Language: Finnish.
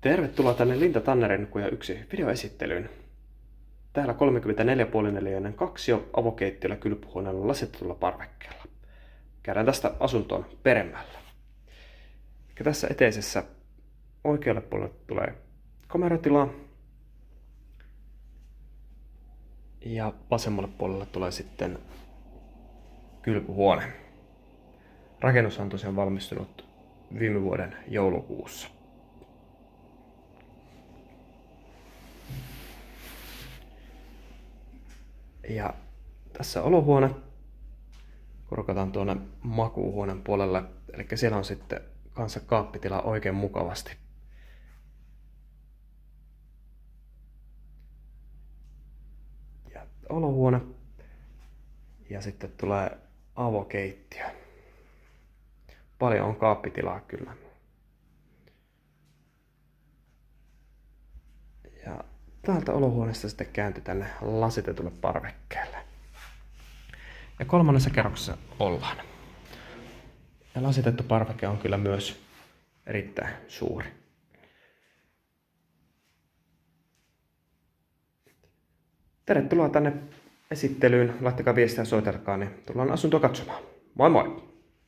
Tervetuloa tänne Linta Tannerin kuja yksi videoesittelyyn. Täällä 34,4 kaksio avokeittiöllä kylpyhuoneella lasitetulla parvekkeella. Käydään tästä asuntoon peremmällä. Ja tässä eteisessä oikealle puolelle tulee kameratila. Ja vasemmalle puolelle tulee sitten kylpyhuone. Rakennus on tosiaan valmistunut viime vuoden joulukuussa. Ja tässä olohuone korkataan tuonne makuuhuoneen puolelle. Eli siellä on sitten kanssa kaappitila oikein mukavasti. Ja olohuone. Ja sitten tulee avokeittiö. Paljon on kaappitilaa kyllä. Ja täältä olohuoneesta sitten kääntyi tänne lasitetulle parvekkeelle. Ja kolmannessa kerroksessa ollaan. Ja lasitettu parveke on kyllä myös erittäin suuri. Tervetuloa tänne esittelyyn. Laittakaa viestiä soitelkaa, niin tullaan asuntoa katsomaan. Moi moi!